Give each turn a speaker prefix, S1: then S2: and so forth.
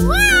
S1: Wow!